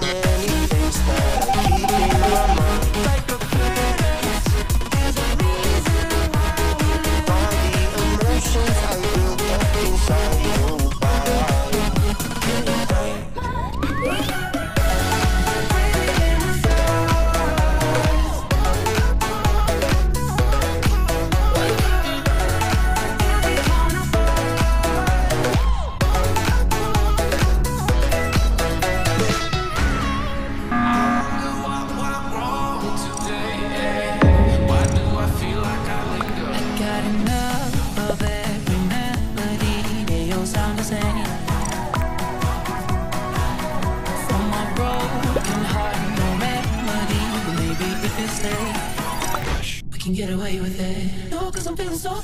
Roll. Can get away with it. No, cause I'm feeling so.